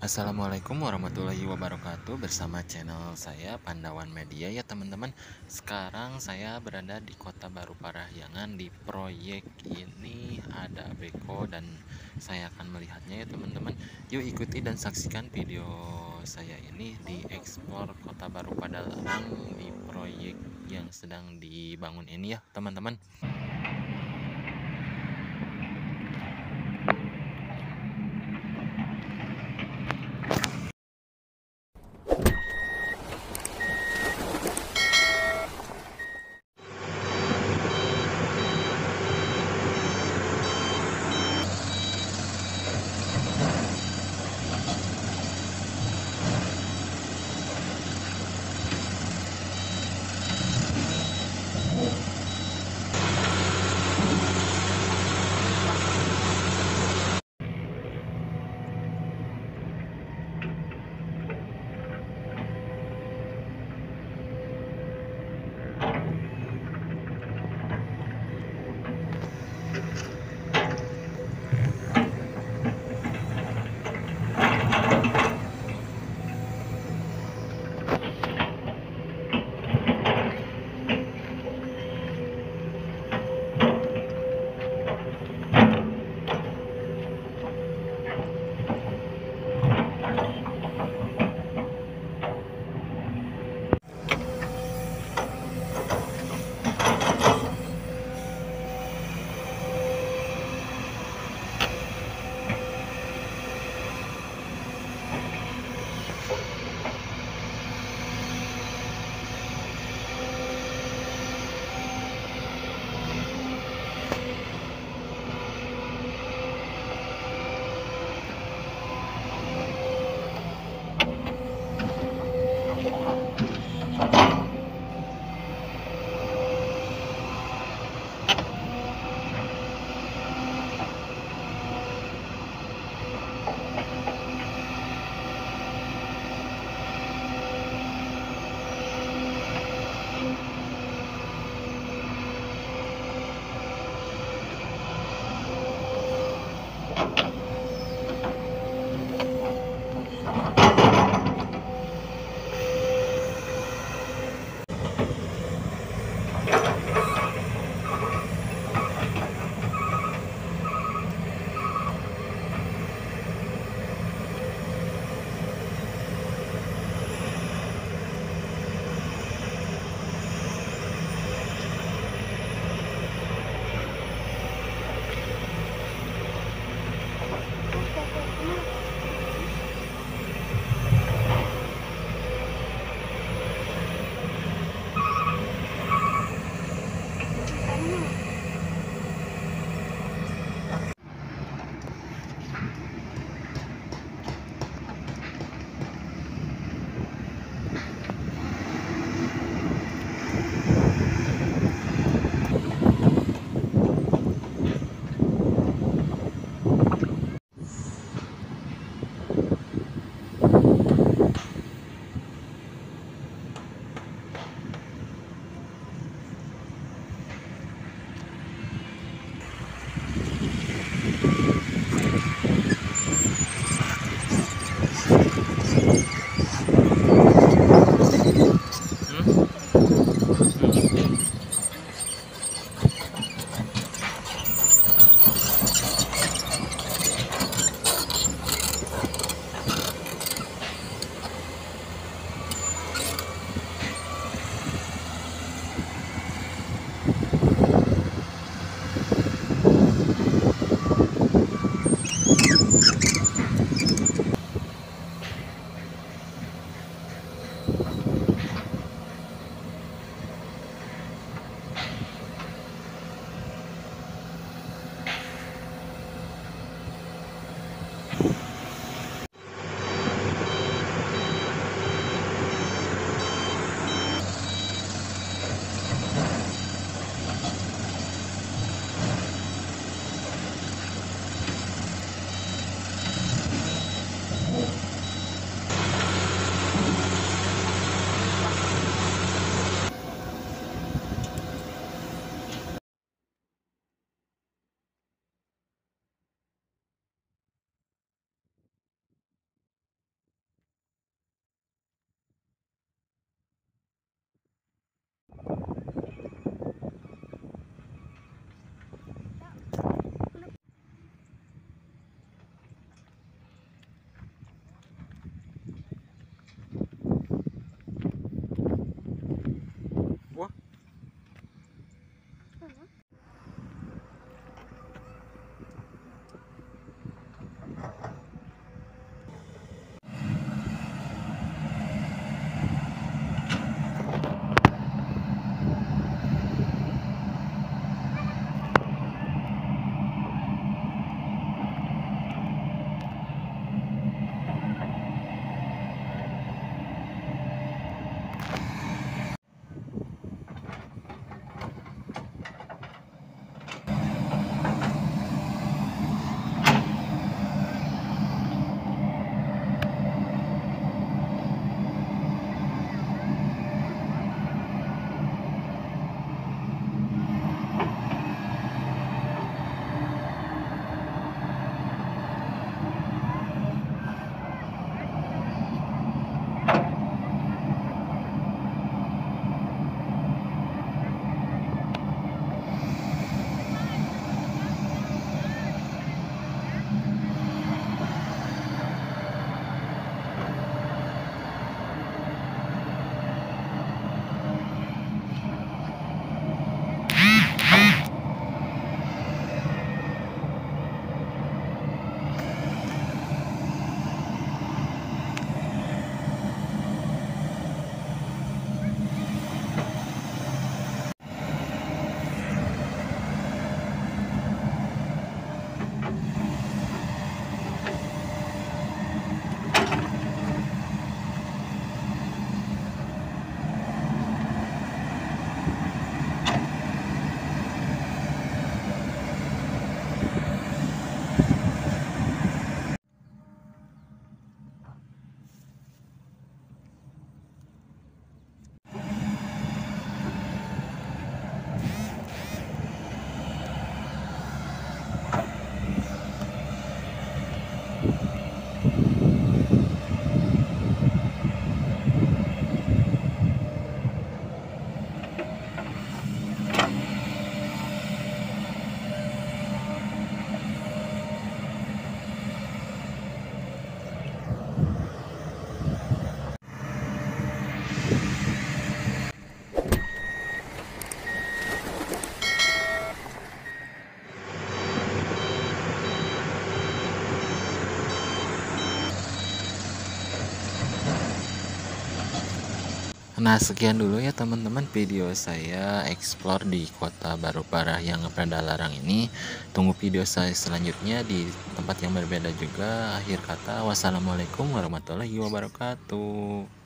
Assalamualaikum warahmatullahi wabarakatuh. Bersama channel saya Pandawan Media. Ya teman-teman Sekarang saya berada di kota Baru Parahyangan. Di proyek ini ada beko dan saya akan melihatnya ya teman-teman. Yuk ikuti dan saksikan video saya ini Di ekspor kota Baru Padalarang Di proyek yang sedang dibangun ini ya teman-teman Nah, sekian dulu ya teman-teman video saya explore di Kota Baru yang Larang ini. Tunggu video saya selanjutnya di tempat yang berbeda juga. Akhir kata, wassalamualaikum warahmatullahi wabarakatuh.